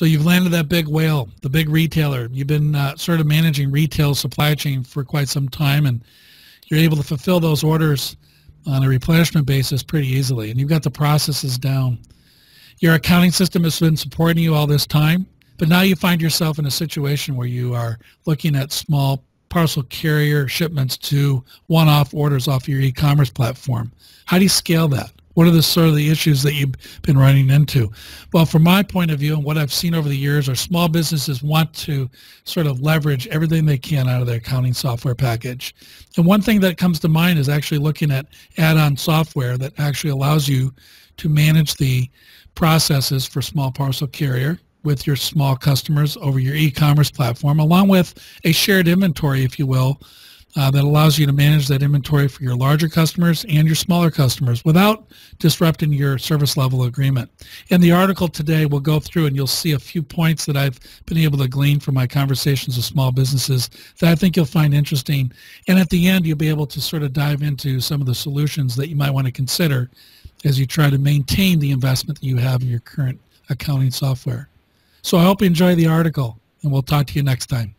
So you've landed that big whale, the big retailer. You've been uh, sort of managing retail supply chain for quite some time, and you're able to fulfill those orders on a replenishment basis pretty easily, and you've got the processes down. Your accounting system has been supporting you all this time, but now you find yourself in a situation where you are looking at small parcel carrier shipments to one-off orders off your e-commerce platform. How do you scale that? What are the sort of the issues that you've been running into? Well, from my point of view and what I've seen over the years are small businesses want to sort of leverage everything they can out of their accounting software package. And one thing that comes to mind is actually looking at add-on software that actually allows you to manage the processes for small parcel carrier with your small customers over your e-commerce platform, along with a shared inventory, if you will, uh, that allows you to manage that inventory for your larger customers and your smaller customers without disrupting your service level agreement. In the article today, we'll go through and you'll see a few points that I've been able to glean from my conversations with small businesses that I think you'll find interesting. And at the end, you'll be able to sort of dive into some of the solutions that you might want to consider as you try to maintain the investment that you have in your current accounting software. So I hope you enjoy the article, and we'll talk to you next time.